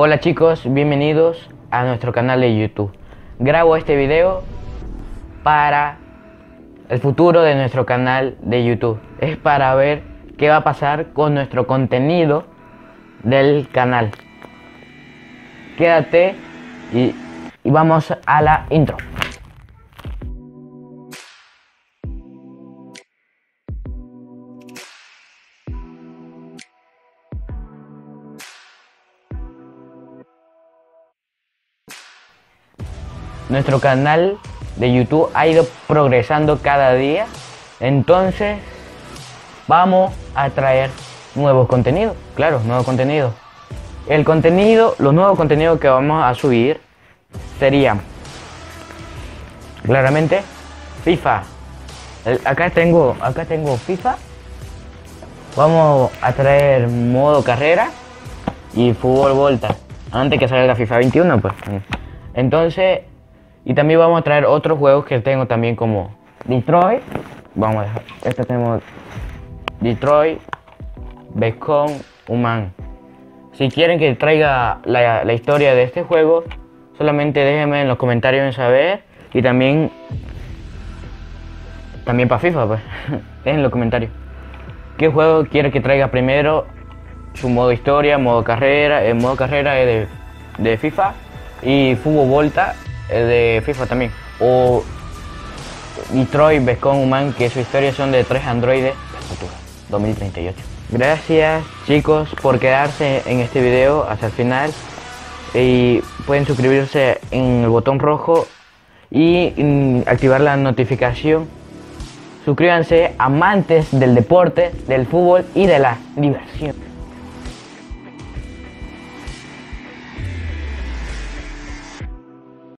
Hola chicos, bienvenidos a nuestro canal de YouTube. Grabo este video para el futuro de nuestro canal de YouTube. Es para ver qué va a pasar con nuestro contenido del canal. Quédate y, vamos a la intro. Nuestro canal de YouTube ha ido progresando cada día. Entonces, vamos a traer nuevos contenidos. Claro, nuevos contenidos. El contenido, los nuevos contenidos que vamos a subir serían, claramente, FIFA. acá tengo, acá tengo FIFA. Vamos a traer modo carrera y fútbol volta. Antes que salga la FIFA 21, pues. Entonces, y también vamos a traer otros juegos que tengo también como Detroit. Vamos a dejar. Este tenemos Detroit, Become Human. Si quieren que traiga la, historia de este juego, solamente déjenme en los comentarios saber. Y también. También para FIFA, pues. En los comentarios. ¿Qué juego quiere que traiga primero? Su modo historia, modo carrera. El modo carrera es de, de FIFA. Y Fútbol Volta de FIFA también. O Detroit Become Human, que su historia son de tres androides 2038. Gracias chicos por quedarse en este video hasta el final. Y pueden suscribirse en el botón rojo y mm, activar la notificación. Suscríbanse amantes del deporte, del fútbol y de la diversión.